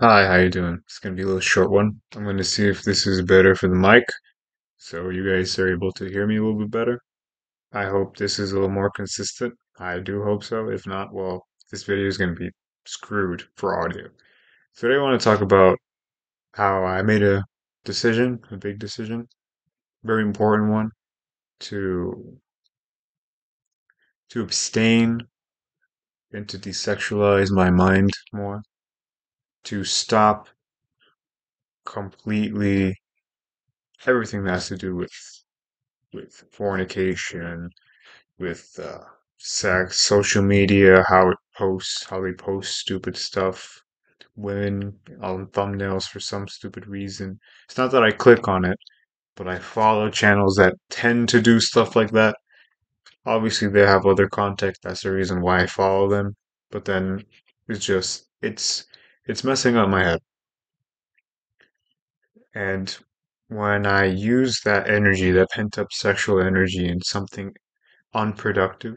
Hi, how you doing? It's gonna be a little short one. I'm gonna see if this is better for the mic, so you guys are able to hear me a little bit better. I hope this is a little more consistent. I do hope so. If not, well, this video is gonna be screwed for audio. Today I want to talk about how I made a decision, a big decision, very important one, to to abstain and to desexualize my mind more, to stop completely everything that has to do with with fornication, with uh, sex, social media, how it posts, how they post stupid stuff, women on thumbnails for some stupid reason. It's not that I click on it, but I follow channels that tend to do stuff like that. Obviously, they have other content. That's the reason why I follow them. But then it's just it's it's messing up my head. And when I use that energy, that pent up sexual energy, in something unproductive,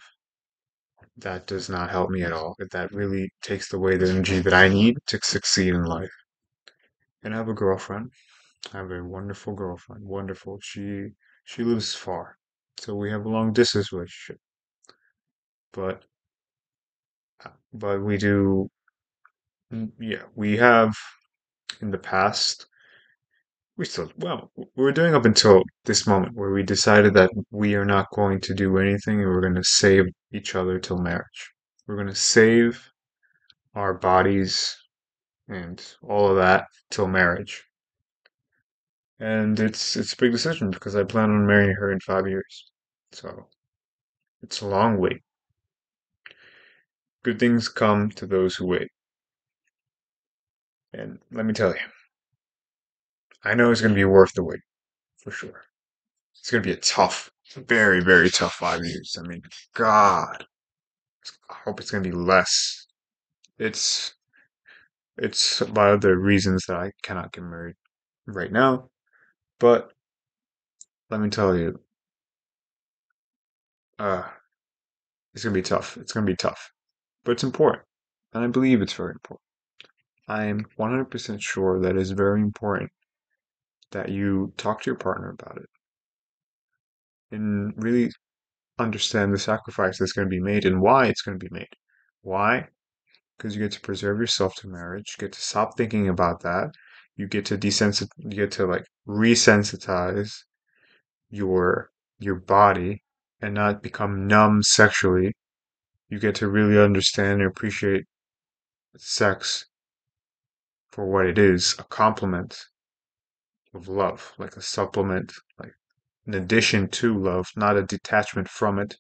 that does not help me at all. That really takes away the energy that I need to succeed in life. And I have a girlfriend. I have a wonderful girlfriend. Wonderful. She she lives far. So we have a long distance relationship. But uh, but we do Mm, yeah, we have in the past we still well, we were doing up until this moment where we decided that we are not going to do anything and we're going to save each other till marriage. We're going to save our bodies and all of that till marriage. And it's it's a big decision because I plan on marrying her in five years. So it's a long wait. Good things come to those who wait. And let me tell you, I know it's going to be worth the wait, for sure. It's going to be a tough, very, very tough five years. I mean, God, I hope it's going to be less. It's it's a lot of the reasons that I cannot get married right now. But let me tell you, uh, it's going to be tough. It's going to be tough. But it's important. And I believe it's very important. I am 100% sure that it's very important that you talk to your partner about it and really understand the sacrifice that's going to be made and why it's going to be made. Why? Because you get to preserve yourself to marriage, you get to stop thinking about that, you get to desensit you get to like resensitize your your body and not become numb sexually. You get to really understand and appreciate sex for what it is, a complement of love, like a supplement, like an addition to love, not a detachment from it.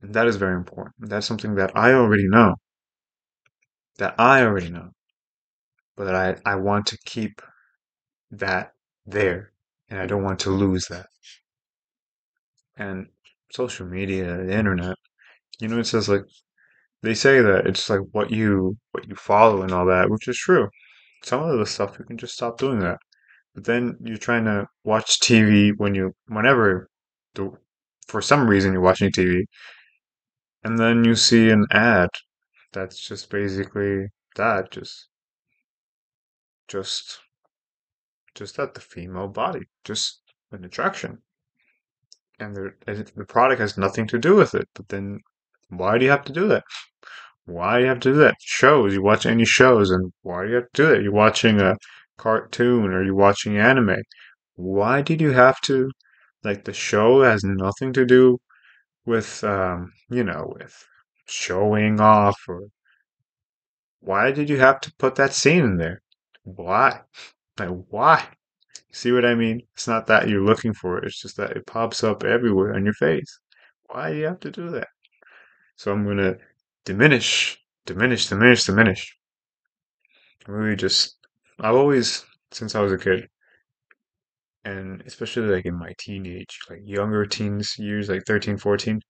And that is very important. That's something that I already know, that I already know, but that I, I want to keep that there and I don't want to lose that. And social media, the internet, you know, it says like, they say that it's like what you, what you follow and all that, which is true. Some of the stuff you can just stop doing that. But then you're trying to watch TV when you, whenever, the, for some reason you're watching TV, and then you see an ad that's just basically that, just, just, just that the female body, just an attraction, and the and the product has nothing to do with it. But then, why do you have to do that? Why do you have to do that? Shows you watch any shows, and why do you have to do that? You're watching a cartoon or you're watching anime. Why did you have to? Like the show has nothing to do with um, you know, with showing off or why did you have to put that scene in there? Why? Like why? See what I mean? It's not that you're looking for it, it's just that it pops up everywhere on your face. Why do you have to do that? So I'm gonna diminish, diminish, diminish, diminish. Really just I've always since I was a kid, and especially like in my teenage, like younger teens years, like 13, 14,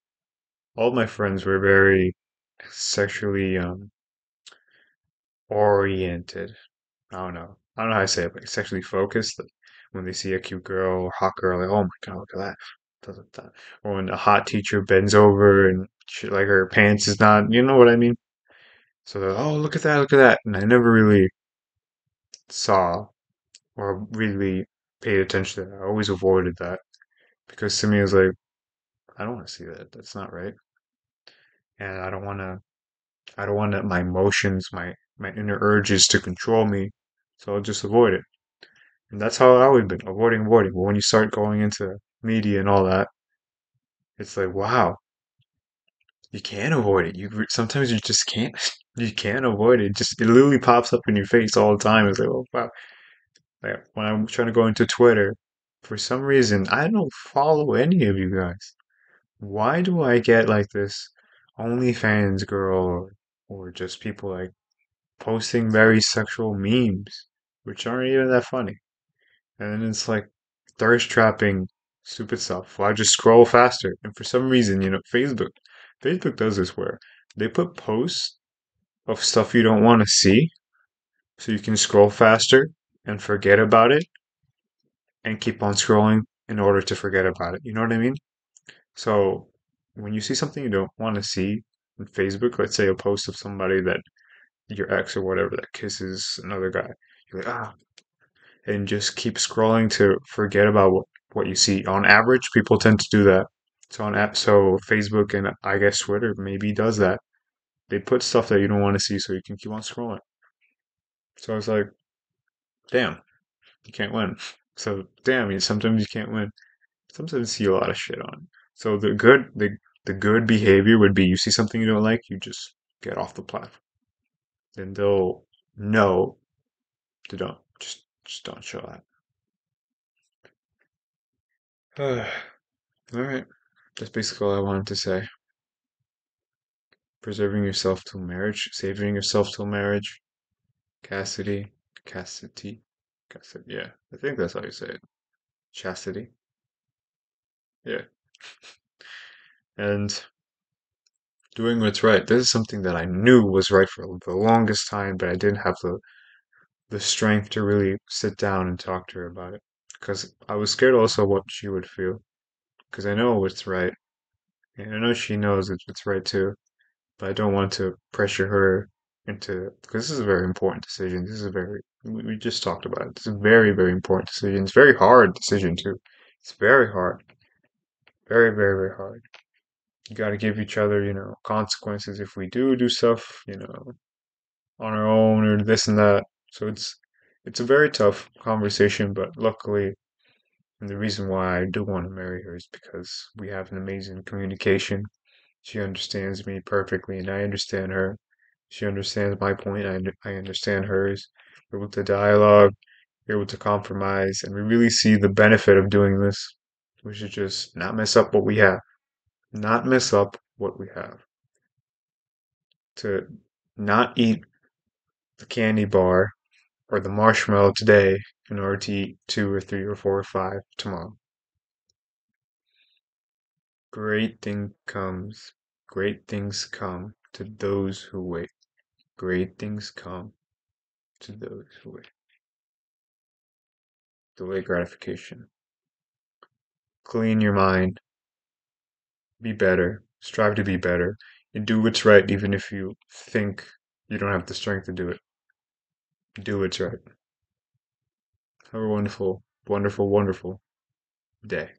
all my friends were very sexually um oriented. I don't know. I don't know how to say it, like sexually focused. Like when they see a cute girl or hot girl, like, oh my God, look at that. When a hot teacher bends over and she, like her pants is not, you know what I mean? So they're, oh, look at that, look at that. And I never really saw or really paid attention to that. I always avoided that because to me it was like, I don't want to see that. That's not right. And I don't want to, I don't want my emotions, my, my inner urges to control me. So I'll just avoid it. And that's how I've always been, avoiding, avoiding. But when you start going into media and all that, it's like, wow, you can't avoid it. You sometimes you just can't. You can't avoid it. Just it literally pops up in your face all the time. It's like, oh wow. Like when I'm trying to go into Twitter, for some reason I don't follow any of you guys. Why do I get like this OnlyFans girl or, or just people like posting very sexual memes, which aren't even that funny? And then it's like thirst trapping stupid stuff. Why just scroll faster. And for some reason, you know, Facebook, Facebook does this where they put posts of stuff you don't want to see so you can scroll faster and forget about it and keep on scrolling in order to forget about it. You know what I mean? So when you see something you don't want to see on Facebook, let's say a post of somebody that your ex or whatever that kisses another guy, you're like, ah, and just keep scrolling to forget about what, what you see. On average, people tend to do that. So on app, so Facebook and I guess Twitter maybe does that. They put stuff that you don't want to see so you can keep on scrolling. So I was like, damn, you can't win. So damn, you sometimes you can't win. Sometimes you see a lot of shit on. So the good the the good behavior would be you see something you don't like, you just get off the platform. Then they'll know to don't just just don't show that. all right, that's basically all I wanted to say. Preserving yourself till marriage, saving yourself till marriage. Cassidy, Cassidy, Cassidy. Yeah, I think that's how you say it. Chastity. Yeah. And doing what's right. This is something that I knew was right for the longest time, but I didn't have the the strength to really sit down and talk to her about it because I was scared also what she would feel because I know what's right and I know she knows it's right too, but I don't want to pressure her into because this is a very important decision. This is a very we just talked about it. It's a very very important decision. It's a very hard decision too. It's very hard, very very very hard. You got to give each other, you know, consequences if we do do stuff, you know, on our own or this and that. So it's it's a very tough conversation, but luckily, and the reason why I do want to marry her is because we have an amazing communication. She understands me perfectly, and I understand her. She understands my point. I I understand hers. We're able to dialogue. We're able to compromise, and we really see the benefit of doing this. We should just not mess up what we have. Not mess up what we have. To not eat the candy bar or the marshmallow today in order to eat two or three or four or five tomorrow. Great thing comes, great things come to those who wait. Great things come to those who wait. Delay gratification. Clean your mind. Be better. Strive to be better. And do what's right even if you think you don't have the strength to do it do what's right. Have a wonderful, wonderful, wonderful day.